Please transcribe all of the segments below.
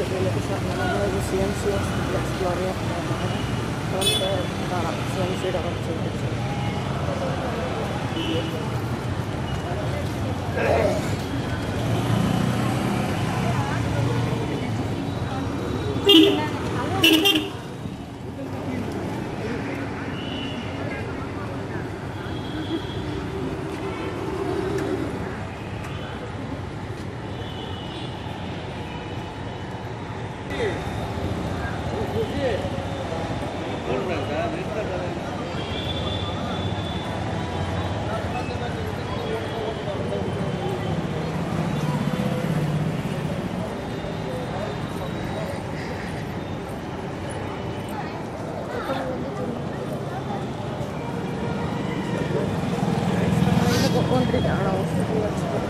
de y la de la la ciencia Andrea, no, no, no, no.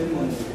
Good morning.